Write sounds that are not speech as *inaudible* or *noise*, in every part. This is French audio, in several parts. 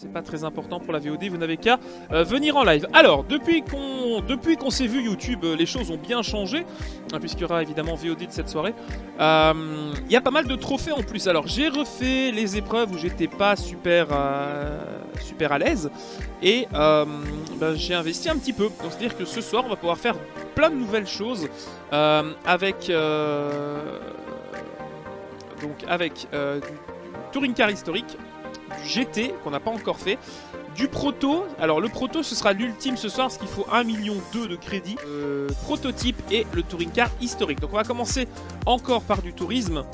c'est pas très important pour la VOD, vous n'avez qu'à euh, venir en live. Alors, depuis qu'on depuis qu'on s'est vu YouTube, euh, les choses ont bien changé, hein, puisqu'il y aura évidemment VOD de cette soirée. Euh, Il y a pas mal de trophées en plus. Alors, j'ai refait les épreuves où j'étais pas super, super à l'aise, et ben, j'ai investi un petit peu. Donc, c'est-à-dire que ce soir, on va pouvoir faire plein de nouvelles choses avec... donc avec du touring car historique, du GT qu'on n'a pas encore fait, du proto. Alors le proto ce sera l'ultime ce soir parce qu'il faut 1 million de crédits. Euh, prototype et le touring car historique. Donc on va commencer encore par du tourisme.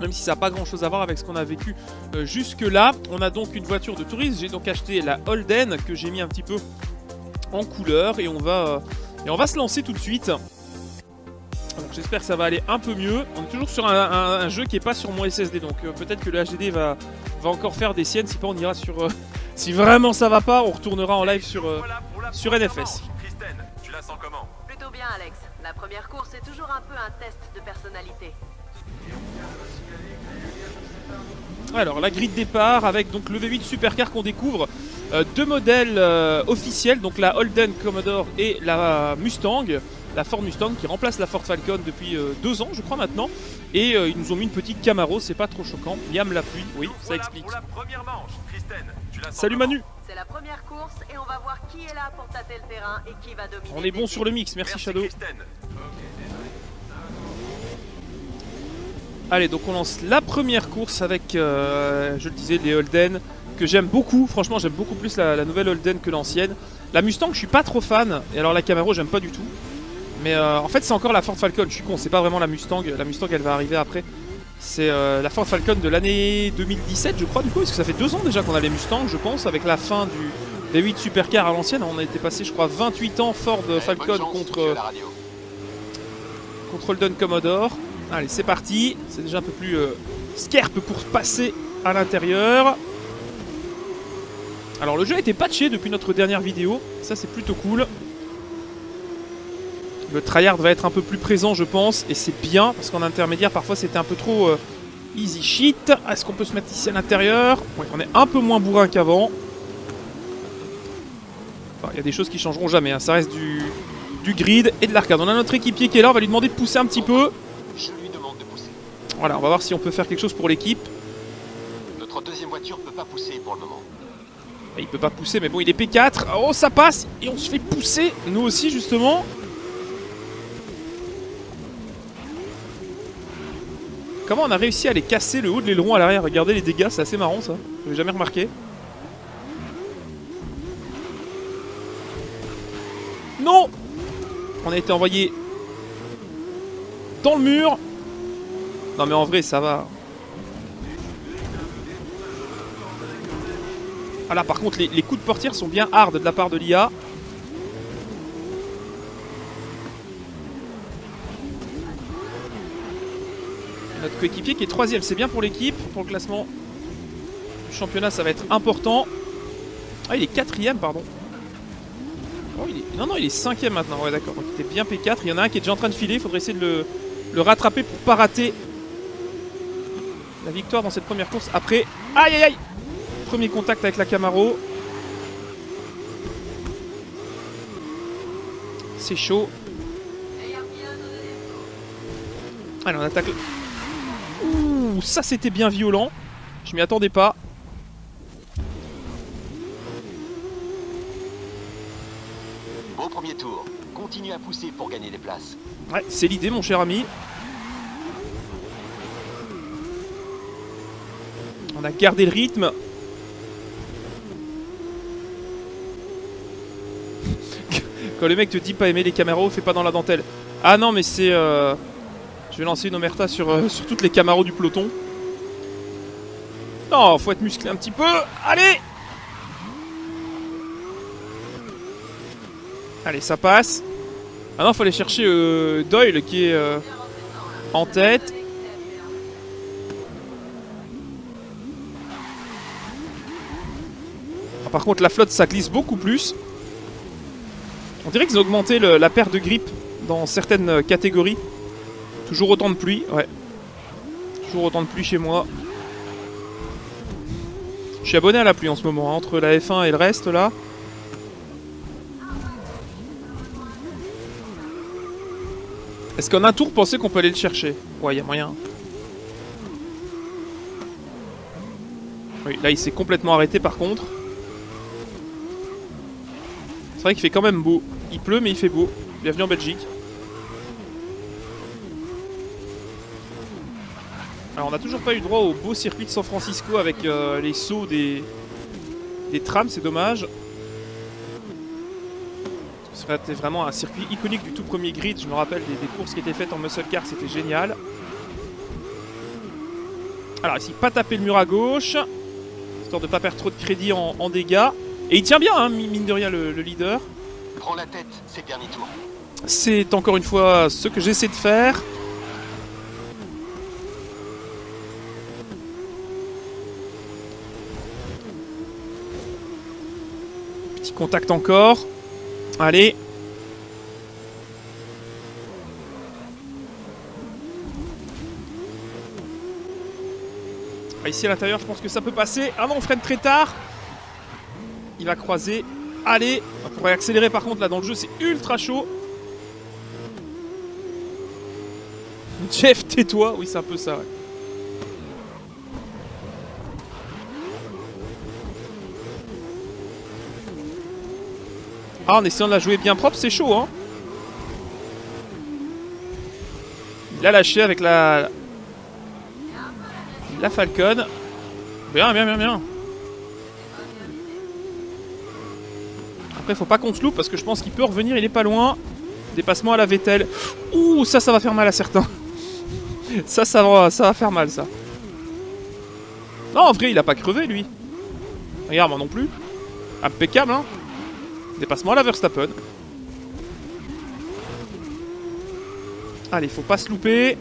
Même si ça n'a pas grand chose à voir avec ce qu'on a vécu euh, jusque là. On a donc une voiture de tourisme. J'ai donc acheté la Holden que j'ai mis un petit peu en couleur et on va, euh, et on va se lancer tout de suite. J'espère que ça va aller un peu mieux. On est toujours sur un, un- un jeu qui est pas sur mon SSD, donc euh, peut-être que le HDD va, va encore faire des siennes. Si pas, on ira sur. euh, *laughs* si vraiment ça va pas, on retournera en live sur. euh, sur NFS. Kristen, tu la sens comment? Plutôt bien, Alex. La première course est toujours un peu un test de personnalité. Alors la grille de départ avec donc le V8 Supercar qu'on découvre. Euh, deux modèles euh, officiels, donc la Holden Commodore et la Mustang, la Ford Mustang qui remplace la Ford Falcon depuis euh, deux ans, je crois maintenant. Et euh, ils nous ont mis une petite Camaro, c'est pas trop choquant. Yam la pluie, oui, ça voilà explique. pour la première manche. Kristen, tu Salut Manu, C'est la première course et on va voir qui est là pour tâter le terrain et qui va dominer. on est bon sur le mix, merci, Shadow. Kristen. Allez, donc on lance la première course avec, euh, je le disais, les Holden, que j'aime beaucoup. Franchement, j'aime beaucoup plus la, la nouvelle Holden que l'ancienne. La Mustang, je suis pas trop fan. Et alors la Camaro, j'aime pas du tout. Mais euh, en fait, c'est encore la Ford Falcon. Je suis con, c'est pas vraiment la Mustang. La Mustang, elle va arriver après. C'est euh, la Ford Falcon de l'année 2017, je crois, du coup, parce que ça fait deux ans déjà qu'on a les Mustangs, je pense, avec la fin du V8 Supercar à l'ancienne. On a été passé, je crois, 28 ans Ford Falcon contre contre Holden Commodore. Allez, c'est parti. C'est déjà un peu plus euh, scarpe pour passer à l'intérieur. Alors, le jeu a été patché depuis notre dernière vidéo. Ça, c'est plutôt cool. Le tryhard va être un peu plus présent, je pense. Et c'est bien, parce qu'en intermédiaire, parfois, c'était un peu trop euh, easy shit. Est-ce qu'on peut se mettre ici à l'intérieur? Ouais, on est un peu moins bourrin qu'avant. Enfin, Il y a des choses qui changeront jamais. hein. Ça reste du, du grid et de l'arcade. On a notre équipier qui est là, on va lui demander de pousser un petit peu. Je lui demande de pousser. Voilà, on va voir si on peut faire quelque chose pour l'équipe. Notre deuxième voiture peut pas pousser pour le moment. Il peut pas pousser, mais bon, il est P4. Oh, ça passe Et on se fait pousser, nous aussi, justement. Comment on a réussi à les casser le haut de l'aileron à l'arrière? Regardez les dégâts, c'est assez marrant ça. J'avais jamais remarqué. Non On a été envoyé dans le mur. Non mais en vrai, ça va. Ah là par contre les, les coups de portière sont bien hard de la part de l'IA. Coéquipier qui est troisième, c'est bien pour l'équipe, pour le classement du championnat ça va être important. Ah il est quatrième pardon. Oh, il est- Non non il est cinquième maintenant, ouais d'accord, donc il était bien P4, il y en a un qui est déjà en train de filer, il faudrait essayer de le, rattraper pour pas rater la victoire dans cette première course. Après, aïe aïe aïe Premier contact avec la Camaro. C'est chaud. Allez, on attaque. Ouh, ça c'était bien violent. Je m'y attendais pas. Beau premier tour. Continue à pousser pour gagner des places. Ouais, c'est l'idée, mon cher ami. On a gardé le rythme. *laughs* Quand le mec te dit pas aimer les Camaros, fais pas dans la dentelle. Ah non, mais c'est. euh, Je vais lancer une omerta sur, euh, sur toutes les Camaros du peloton. Non, faut être musclé un petit peu. Allez Allez, ça passe. Ah non, faut aller chercher euh, Doyle qui est euh, en tête. Ah, par contre, la flotte, ça glisse beaucoup plus. On dirait qu'ils ont augmenté la paire de grippe dans certaines catégories. Toujours autant de pluie, ouais. Toujours autant de pluie chez moi. Je suis abonné à la pluie en ce moment, hein, entre la F1 et le reste là. Est-ce qu'en un tour, pensez qu'on peut aller le chercher? Ouais, il y a moyen. Oui, là il s'est complètement arrêté par contre. C'est vrai qu'il fait quand même beau. Il pleut mais il fait beau. Bienvenue en Belgique. Alors on n'a toujours pas eu droit au beau circuit de San Francisco avec euh, les sauts des, des trams, c'est dommage. Ce serait vraiment un circuit iconique du tout premier grid. Je me rappelle des, des courses qui étaient faites en muscle car, c'était génial. Alors ici, pas taper le mur à gauche, histoire de pas perdre trop de crédit en, en dégâts. Et il tient bien, hein, mine de rien, le, le leader. Prends la tête, c'est le dernier tour. C'est encore une fois ce que j'essaie de faire. Contact encore. Allez. Ah, Ici à l'intérieur, je pense que ça peut passer. Ah non, on freine très tard. Il va croiser. Allez, on pourrait accélérer par contre là dans le jeu, c'est ultra chaud. Jeff, tais-toi. Oui, c'est un peu ça. Ah, en essayant de la jouer bien propre, c'est chaud, hein. Il a lâché avec la... La Falcon. Bien, bien, bien, bien. Après, faut pas qu'on se loupe parce que je pense qu'il peut revenir, il est pas loin. Dépassement à la Vettel. Ouh, ça, ça va faire mal à certains. *laughs* ça, ça va, ça va faire mal, ça. Non, en vrai, il a pas crevé, lui. Regarde, moi non plus. Impeccable, hein. Dépassement à la Verstappen. Allez, faut pas se louper.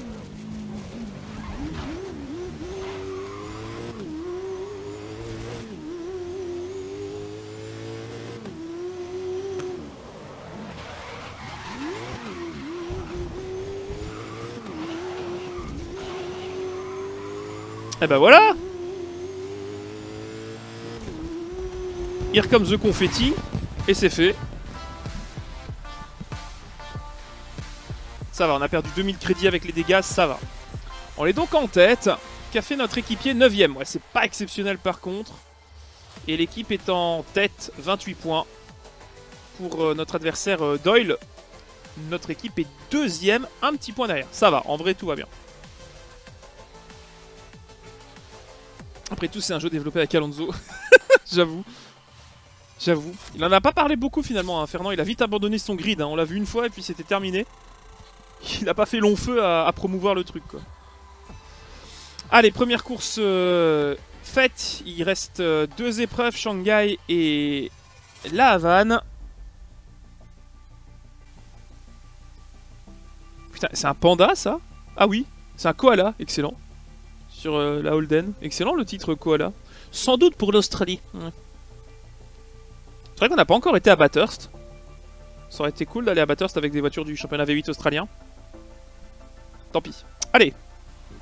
Et ben voilà Here comes the confetti. Et c'est fait. Ça va, on a perdu 2000 crédits avec les dégâts, ça va. On est donc en tête. Qu'a fait notre équipier 9ème Ouais, c'est pas exceptionnel par contre. Et l'équipe est en tête, 28 points. Pour euh, notre adversaire euh, Doyle. Notre équipe est deuxième, un petit point derrière. Ça va, en vrai tout va bien. Après tout, c'est un jeu développé avec Alonso. *laughs* J'avoue. J'avoue. Il en a pas parlé beaucoup finalement, hein. Fernand. Il a vite abandonné son grid. hein. On l'a vu une fois et puis c'était terminé. *laughs* Il n'a pas fait long feu à, promouvoir le truc. Quoi. Allez, première course euh, faite. Il reste euh, deux épreuves, Shanghai et La Havane. Putain, c'est un panda ça? Ah oui, c'est un koala, excellent. Sur euh, la Holden. Excellent le titre koala. Sans doute pour l'Australie. C'est vrai qu'on n'a pas encore été à Bathurst. Ça aurait été cool d'aller à Bathurst avec des voitures du championnat V8 australien. Tant pis. Allez,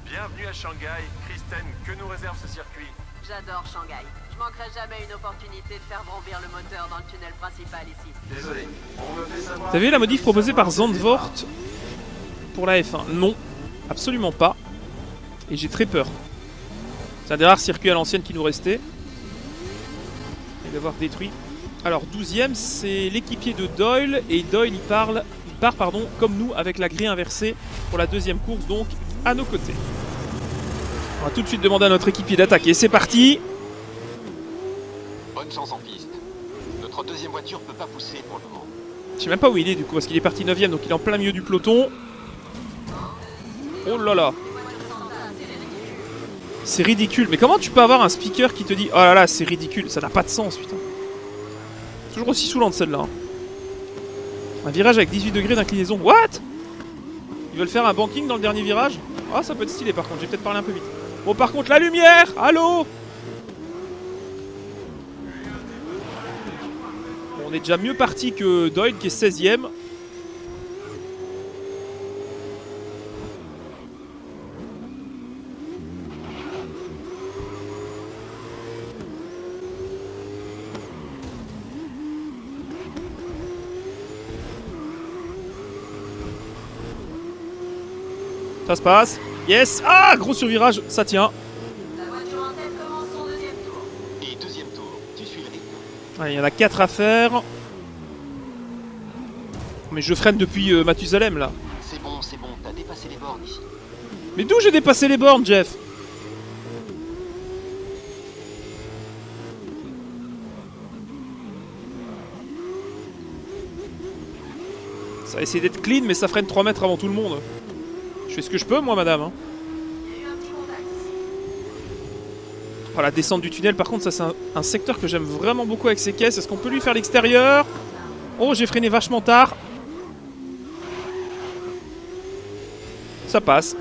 Bienvenue à Shanghai. Kristen, que nous réserve ce circuit? J'adore Shanghai. Je manquerai jamais une opportunité de faire bondir le moteur dans le tunnel principal ici. Désolé, on me fait savoir... Vous avez vu la modif proposée par Zandvoort pour la F1 Non, absolument pas. Et j'ai très peur. C'est un des rares circuits à l'ancienne qui nous restait. Et d'avoir détruit. Alors 12ème, c'est l'équipier de Doyle. Et Doyle, il, parle, il part pardon, comme nous avec la grille inversée pour la deuxième course, donc à nos côtés. On va tout de suite demander à notre équipier d'attaquer. C'est parti Bonne chance en piste. Notre deuxième voiture peut pas pousser pour le moment. Je sais même pas où il est du coup, parce qu'il est parti 9ème, donc il est en plein milieu du peloton. Oh là là C'est ridicule. Mais comment tu peux avoir un speaker qui te dit Oh là là, c'est ridicule Ça n'a pas de sens, putain. Toujours aussi saoulante celle-là. hein. Un virage avec 18 degrés d'inclinaison. What? Ils veulent faire un banking dans le dernier virage? Ah, ça peut être stylé par contre, j'ai peut-être parlé un peu vite. Bon, par contre, la lumière Allô? On est déjà mieux parti que Doyle qui est 16ème. Ça se passe. Yes Ah Gros survirage, ça tient. La voiture en tête commence son deuxième tour. Et deuxième tour, tu suis le rythme. Ouais, Il y en a 4 à faire. Mais je freine depuis euh, Mathusalem là. C'est bon, c'est bon, t'as dépassé les bornes ici. Mais d'où j'ai dépassé les bornes, Jeff? Ça va essayer d'être clean, mais ça freine 3 mètres avant tout le monde. Fais ce que je peux, moi, madame. hein. Oh, la descente du tunnel, par contre, ça, c'est un, un secteur que j'aime vraiment beaucoup avec ces caisses. Est-ce qu'on peut lui faire l'extérieur? Oh, j'ai freiné vachement tard. Ça passe.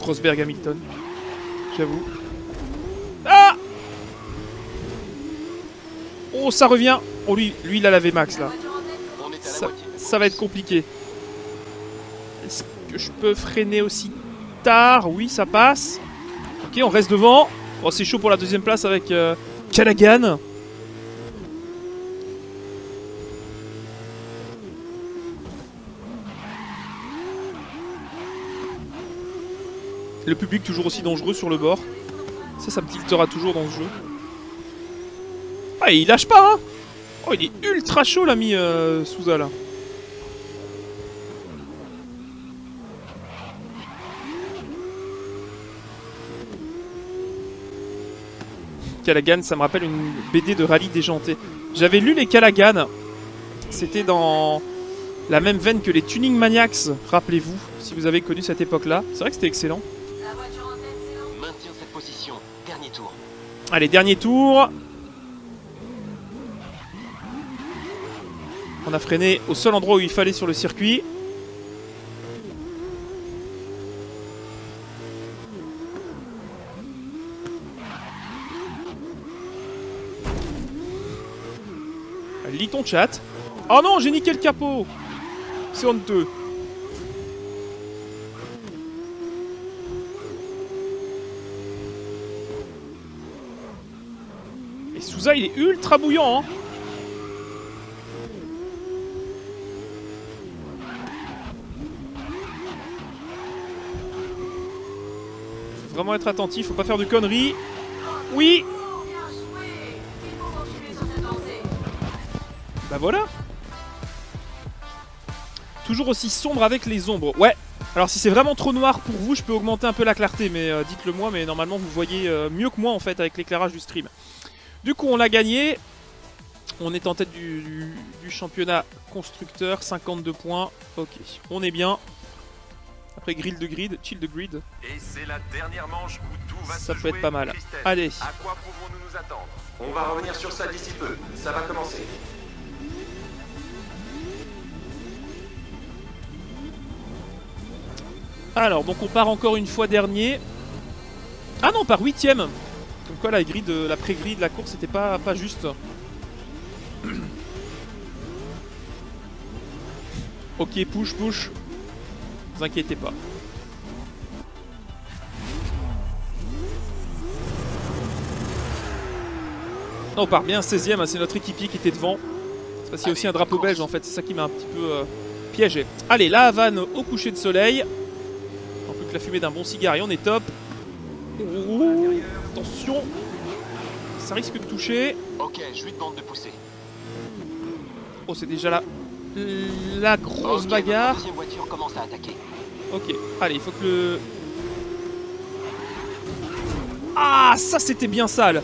Rosberg Hamilton. J'avoue. Ah Oh, ça revient. Oh, lui, lui, il a la VMAX là. Ça, va être compliqué. Est-ce que je peux freiner aussi tard? Oui, ça passe. Ok, on reste devant. Oh, c'est chaud pour la deuxième place avec euh, Callaghan. Le public toujours aussi dangereux sur le bord. Ça, ça me tiltera toujours dans ce jeu. Ah, et il lâche pas, hein Oh, il est ultra chaud, l'ami euh, Souza, là. Callaghan, ça me rappelle une BD de rallye déjanté. J'avais lu les Callaghan. C'était dans la même veine que les Tuning Maniacs, rappelez-vous, si vous avez connu cette époque-là. C'est vrai que c'était excellent. La voiture en tête s'élance. Maintiens cette position. Dernier tour. Allez, dernier tour. On a freiné au seul endroit où il fallait sur le circuit. Lis ton chat. Oh non, j'ai niqué le capot. C'est honteux. Et Souza, il est ultra bouillant. Hein. Vraiment être attentif, faut pas faire de conneries. Oui, bah voilà. Toujours aussi sombre avec les ombres. Ouais. Alors si c'est vraiment trop noir pour vous, je peux augmenter un peu la clarté, mais euh, dites-le moi. Mais normalement, vous voyez euh, mieux que moi en fait avec l'éclairage du stream. Du coup, on l'a gagné. On est en tête du championnat constructeur, 52 points. Ok, on est bien. Après grill de grid, chill de grid. Et c'est la dernière manche où tout va Ça se peut être pas mal. Christelle. Allez. À quoi pouvons-nous nous attendre? On va revenir sur ça d'ici peu. Ça va commencer. Alors, donc on part encore une fois dernier. Ah non, on part huitième. Donc quoi, la grille de la pré-grille de la course c'était pas, pas juste. *clears throat* ok, push, push. Ne vous inquiétez pas. Non, on part bien 16ème, c'est notre équipier qui était devant. C'est parce qu'il y a aussi un drapeau belge en fait, c'est ça qui m'a un petit peu euh, piégé. Allez, la Havane au coucher de soleil. En plus que la fumée d'un bon cigare et on est top. Ouh, attention, ça risque de toucher. Ok, je lui demande de pousser. Oh, c'est déjà la, la grosse bagarre. notre deuxième voiture commence à attaquer. Ok, allez, il faut que le... Ah, ça c'était bien sale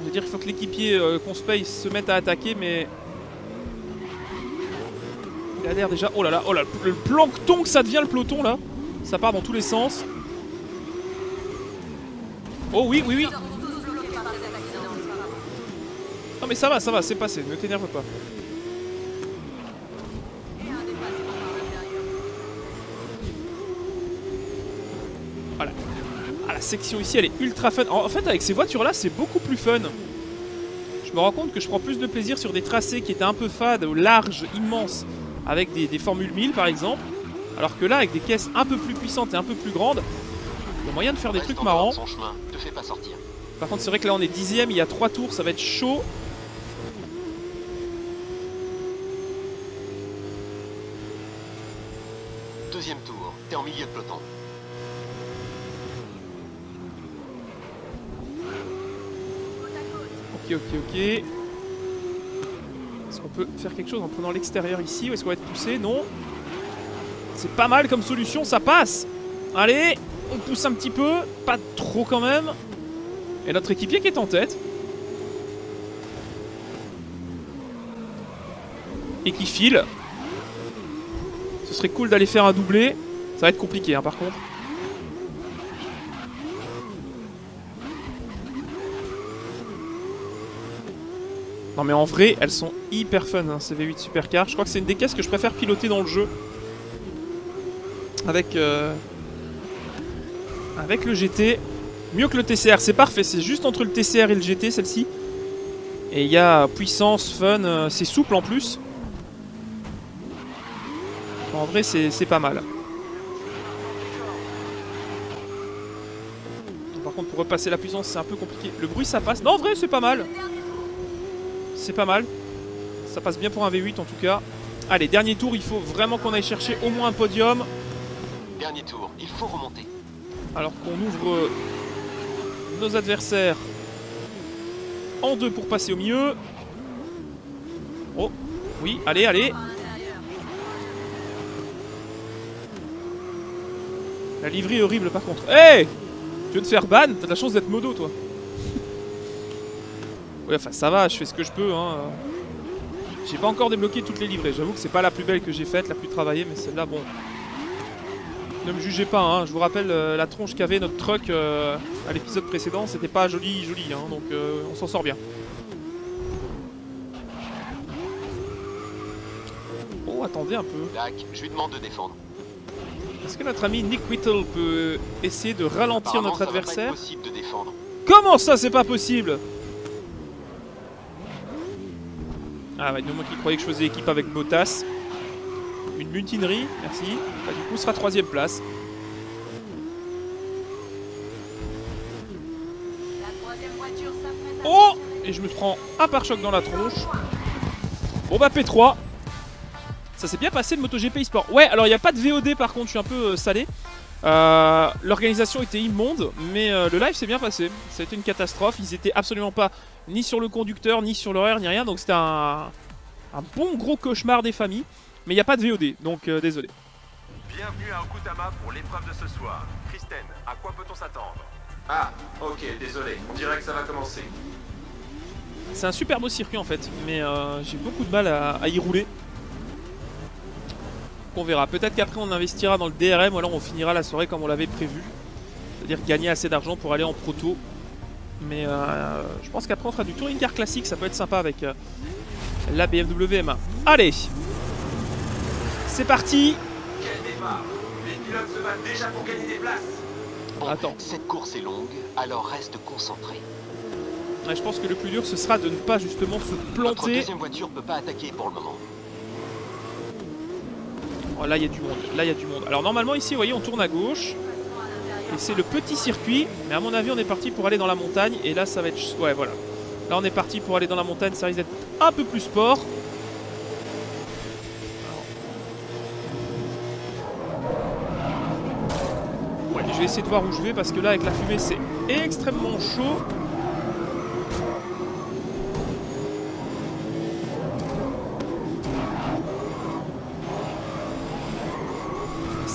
Je veux dire, il faut que l'équipier euh, qu'on se paye se mette à attaquer, mais... Il a l'air déjà... Oh là là, oh là, le plancton que ça devient le peloton là Ça part dans tous les sens. Oh oui, oui, oui Tous bloqués par cet accident. Non mais ça va, ça va, c'est passé, ne t'énerve pas. Par l'intérieur. Ah, la section ici, elle est ultra fun. En fait, avec ces voitures-là, c'est beaucoup plus fun. Je me rends compte que je prends plus de plaisir sur des tracés qui étaient un peu fades, larges, immenses, avec des, des Formule 1000 par exemple. Alors que là, avec des caisses un peu plus puissantes et un peu plus grandes, il y a moyen de faire des Reste trucs marrants. dans son chemin. Te fais pas sortir. Par contre, c'est vrai que là, on est dixième, il y a trois tours, ça va être chaud. Deuxième tour, t'es en milieu de peloton. Ok, ok, ok. Est-ce qu'on peut faire quelque chose en prenant l'extérieur ici ou est-ce qu'on va être poussé? Non. C'est pas mal comme solution, ça passe. Allez, on pousse un petit peu, pas trop quand même. Et notre équipier qui est en tête. Et qui file. Ce serait cool d'aller faire un doublé. Ça va être compliqué hein, par contre. Non mais en vrai, elles sont hyper fun hein, ces V8 Supercar. Je crois que c'est une des caisses que je préfère piloter dans le jeu. Avec, euh, avec le GT. Mieux que le TCR, c'est parfait. C'est juste entre le TCR et le GT celle-ci. Et il y a puissance, fun, euh, c'est souple en plus. En vrai, c'est pas mal. Par contre, pour repasser la puissance, c'est un peu compliqué. Le bruit, ça passe. Non, en vrai, c'est pas mal. C'est pas mal. Ça passe bien pour un V8 en tout cas. Allez, dernier tour, il faut vraiment qu'on aille chercher au moins un podium. Dernier tour, il faut remonter. Alors qu'on ouvre euh, nos adversaires en deux pour passer au milieu. Oh, oui, allez, allez. La livrée horrible par contre. Hé Tu veux te faire ban T'as de la chance d'être modo toi. Ouais, enfin ça va, je fais ce que je peux. Hein. J'ai pas encore débloqué toutes les livrées. J'avoue que c'est pas la plus belle que j'ai faite, la plus travaillée, mais celle-là, bon. Ne me jugez pas, hein. je vous rappelle euh, la tronche qu'avait notre truck euh, à l'épisode précédent, c'était pas joli, joli, hein, donc euh, on s'en sort bien. Oh, attendez un peu. Dak, je lui demande de défendre. Est-ce que notre ami Nick Whittle peut essayer de ralentir notre adversaire possible de défendre. Comment ça, c'est pas possible Ah ouais, moi qui croyais que je faisais équipe avec Bottas. Une mutinerie, merci. Bah, du coup, sera troisième place. Oh. Et je me prends un pare-choc dans la tronche. Bon bah P3. Ça s'est bien passé le MotoGP eSport. Ouais, alors il n'y a pas de VOD par contre, je suis un peu euh, salé. Euh, L'organisation était immonde, mais euh, le live s'est bien passé. C'était une catastrophe. Ils étaient absolument pas ni sur le conducteur, ni sur l'horaire, ni rien. Donc c'était un, un bon gros cauchemar des familles. Mais il n'y a pas de VOD, donc euh, désolé. Bienvenue à Okutama pour l'épreuve de ce soir. Kristen, à quoi peut-on s'attendre? Ah, ok, désolé. On dirait que ça va commencer. C'est un super beau circuit en fait, mais euh, j'ai beaucoup de mal à, à y rouler. On verra. Peut-être qu'après on investira dans le DRM ou alors on finira la soirée comme on l'avait prévu. C'est-à-dire gagner assez d'argent pour aller en proto. Mais euh, je pense qu'après on fera du touring car classique, ça peut être sympa avec euh, la BMW M1. Allez C'est parti Quel départ Les pilotes se battent déjà pour gagner des places Bon, Attends. cette course est longue, alors reste concentré. Ouais, Je pense que le plus dur ce sera de ne pas justement se Notre planter. deuxième voiture peut pas attaquer pour le moment. Oh, là il y a du monde, là il y a du monde. Alors normalement ici vous voyez on tourne à gauche. Et c'est le petit circuit, mais à mon avis on est parti pour aller dans la montagne et là ça va être... Ouais voilà. Là on est parti pour aller dans la montagne, ça risque d'être un peu plus sport. Ouais, je vais essayer de voir où je vais parce que là avec la fumée c'est extrêmement chaud.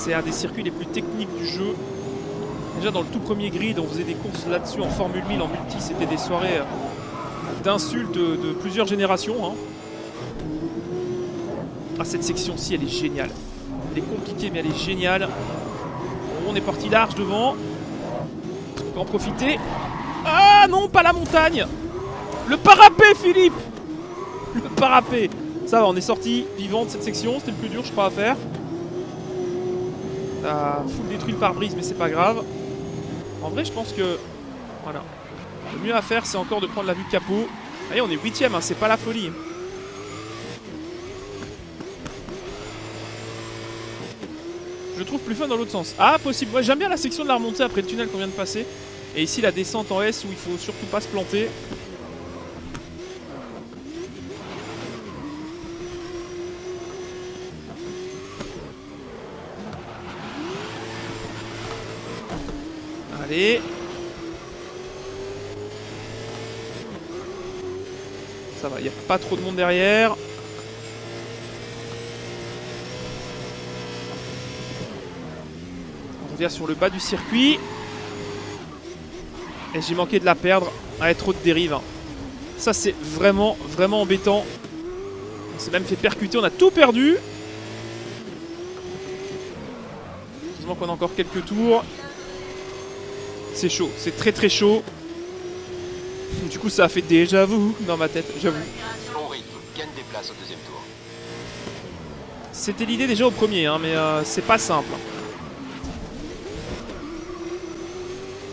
C'est un des circuits les plus techniques du jeu. Déjà dans le tout premier grid, on faisait des courses là-dessus en Formule 1000, en multi, c'était des soirées euh, d'insultes de, plusieurs générations. hein. Ah cette section-ci, elle est géniale. Elle est compliquée, mais elle est géniale. On est parti large devant. On peut en profiter. Ah non, pas la montagne Le parapet, Philippe Le parapet Ça va, on est sorti vivant de cette section. C'était le plus dur, je crois, à faire. A full détruit le pare-brise, mais c'est pas grave. En vrai, je pense que. Voilà. Le mieux à faire, c'est encore de prendre la vue capot. Allez, on est 8ème, hein, c'est pas la folie. Je trouve plus fun dans l'autre sens. Ah, possible. Ouais, j'aime bien la section de la remontée après le tunnel qu'on vient de passer. Et ici la descente en S où il faut surtout pas se planter. Ça va, il n'y a pas trop de monde derrière. On revient sur le bas du circuit. Et j'ai manqué de la perdre. Ah, trop de dérive. hein. Ça, c'est vraiment, vraiment embêtant. On s'est même fait percuter. On a tout perdu. Heureusement qu'on a encore quelques tours. C'est chaud. C'est très, très chaud. Du coup, ça a fait déjà vous dans ma tête, j'avoue. C'était l'idée déjà au premier, hein, mais euh, c'est pas simple.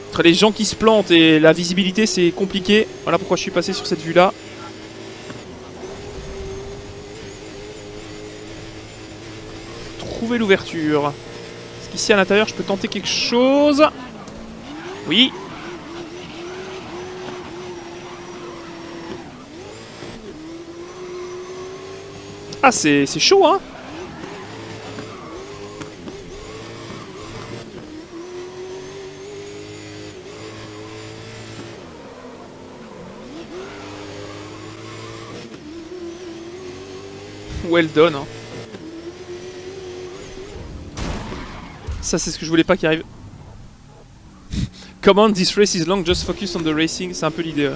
Entre les gens qui se plantent et la visibilité, c'est compliqué. Voilà pourquoi je suis passé sur cette vue-là. Trouver l'ouverture. Est-ce qu'ici à l'intérieur, je peux tenter quelque chose Oui. Ah, c'est chaud, hein Well done. hein. Ça, c'est ce que je voulais pas qu'il arrive. Come this race is long, just focus on the racing. C'est un peu l'idée.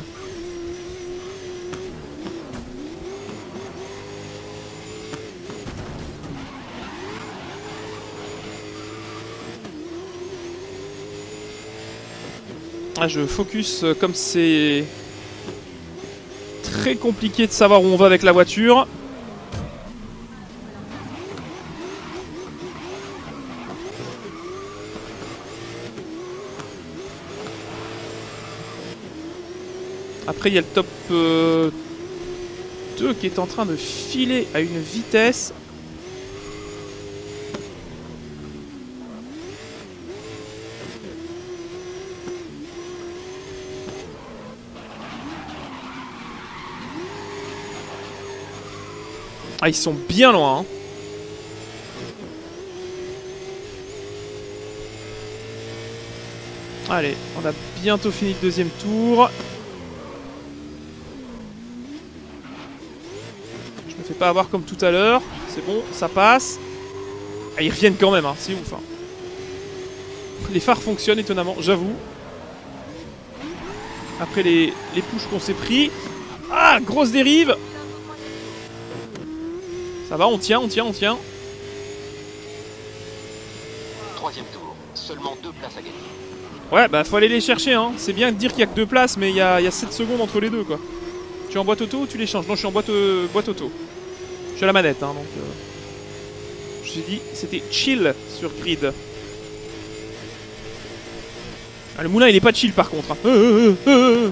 Ah, je focus euh, comme c'est très compliqué de savoir où on va avec la voiture. Après, il y a le top euh, 2 qui est en train de filer à une vitesse. Ah, ils sont bien loin. hein. Allez, on a bientôt fini le deuxième tour. Je me fais pas avoir comme tout à l'heure. C'est bon, ça passe. Ils reviennent quand même, hein, c'est ouf. hein. Les phares fonctionnent étonnamment, j'avoue. Après les, les pushes qu'on s'est pris. Ah, grosse dérive Ça va, on tient, on tient, on tient. Troisième tour, seulement deux places à gagner. Ouais, bah faut aller les chercher, hein. C'est bien de dire qu'il y a que deux places, mais il y a, y a 7 secondes entre les deux, quoi. Tu es en boîte auto ou tu les changes? Non, je suis en boîte, euh, boîte auto. À la manette, hein, donc... euh, J'ai dit, c'était chill sur grid. Ah, le moulin, il est pas chill, par contre. hein. Euh, euh, euh.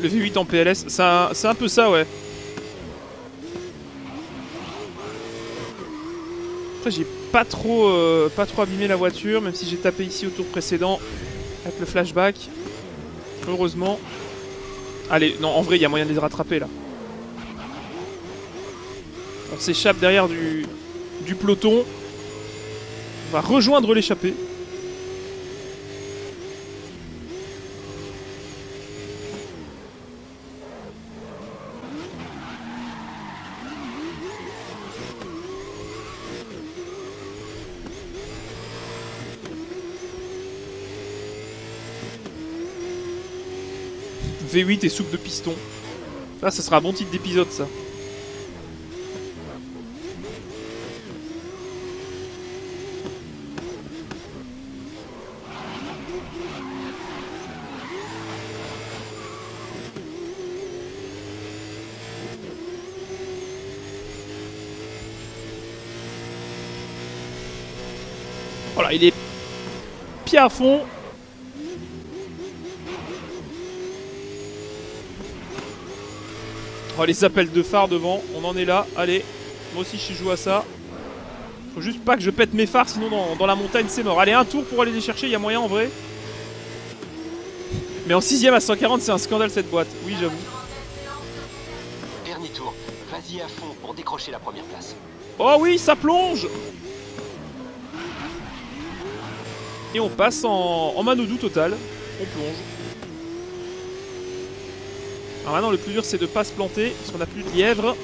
Le V8 en PLS, c'est un peu ça, ouais. J'ai pas trop, euh, pas trop abîmé la voiture, même si j'ai tapé ici au tour précédent avec le flashback. Heureusement. Allez, non, en vrai, il y a moyen de les rattraper là. On s'échappe derrière du, du peloton. On va rejoindre l'échappée. V8 et soupe de piston. Là, ça sera un bon titre d'épisode, ça. Voilà, il est pied à fond. Oh, les appels de phare devant, on en est là. Allez, moi aussi je joue à ça. Faut juste pas que je pète mes phares, sinon dans, dans la montagne c'est mort. Allez, un tour pour aller les chercher, il y a moyen en vrai. Mais en 6ème à 140, c'est un scandale cette boîte. Oui, j'avoue. Dernier tour. Vas-y à fond pour décrocher la première place. Oh oui, ça plonge Et on passe en, en Manodou total. On plonge. Alors maintenant, le plus dur, c'est de pas se planter, parce qu'on a plus de lièvre.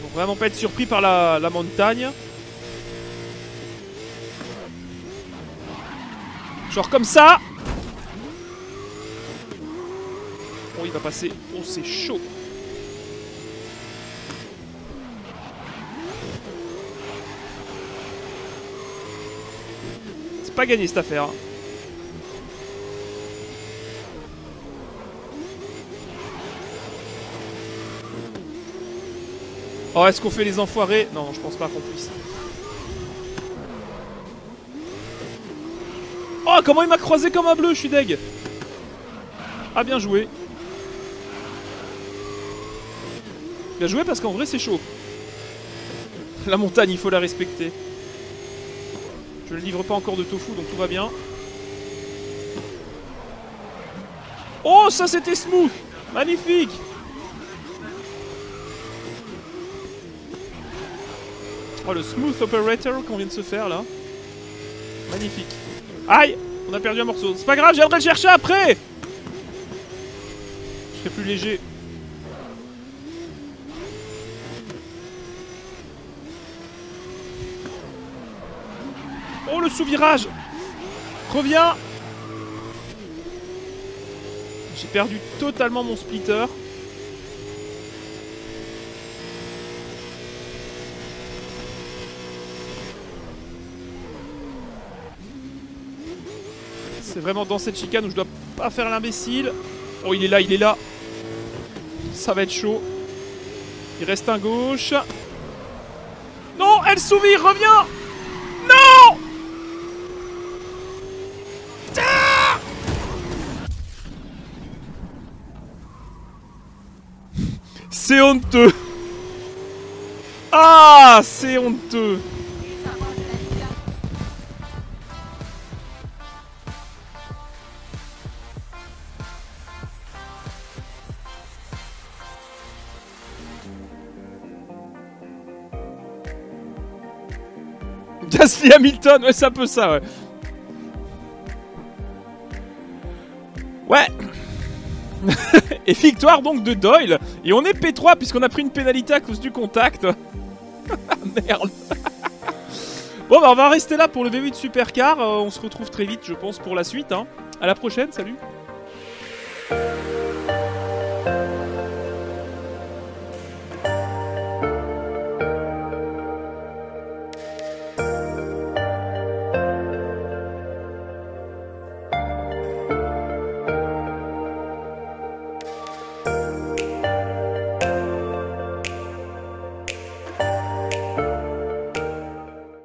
Faut vraiment pas être surpris par la, la montagne. Genre comme ça Oh, il va passer. Oh, c'est chaud. C'est pas gagné cette affaire. Oh, est-ce qu'on fait les enfoirés? Non, je pense pas qu'on puisse. Oh, comment il m'a croisé comme un bleu Je suis deg. Ah, bien joué. Bien joué parce qu'en vrai, c'est chaud. La montagne, il faut la respecter. Je ne livre pas encore de tofu, donc tout va bien. Oh, ça c'était smooth Magnifique Le smooth operator qu'on vient de se faire, là. Magnifique. Aïe On a perdu un morceau. C'est pas grave, j'aimerais le chercher après Je serai plus léger. Oh, le sous-virage Reviens J'ai perdu totalement mon splitter. C'est vraiment dans cette chicane où je dois pas faire l'imbécile. Oh, il est là, il est là. Ça va être chaud. Il reste un gauche. Non, elle souvit, reviens Non C'est honteux Ah, c'est honteux Gasly Hamilton, ouais, c'est un peu ça, ouais. Ouais. *laughs* Et victoire donc de Doyle. Et on est P3 puisqu'on a pris une pénalité à cause du contact. *laughs* Merde. *laughs* bon, bah on va rester là pour le V8 Supercar. Euh, on se retrouve très vite, je pense, pour la suite. Hein. À la prochaine, salut.